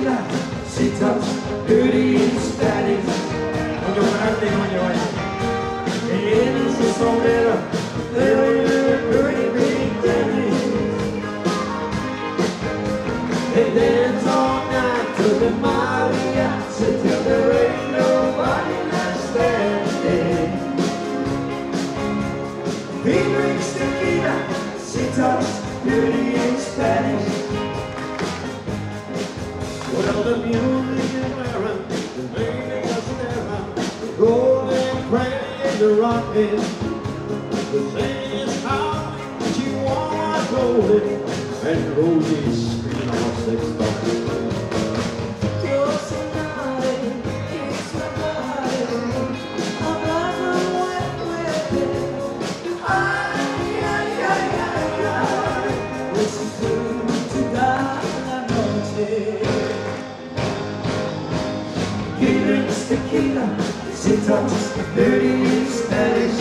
she talks dirty in Spanish. Coño, pararte, coño, vaya. En su sombrero, they're pretty big Spanish. They dance all night to the mariachi till there ain't nobody left standing. He drinks tequila, she talks dirty in Spanish. The music is blaring, the lady is staring, rolling, cranking, rocking. The thing is how she roll it, and Rosie's tequila, she talks dirty Spanish.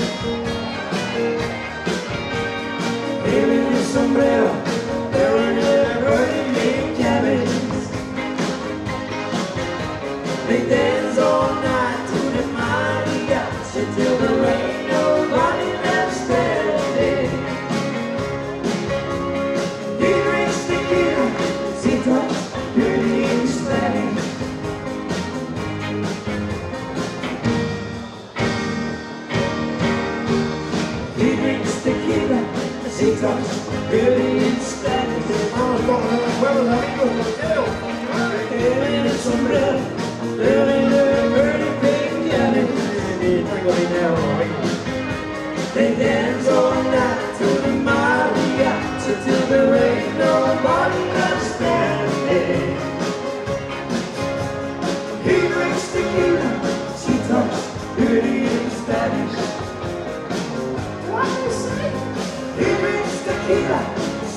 In his sombrero, they're in their early cabins. They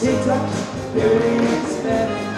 Tick tock, there it is,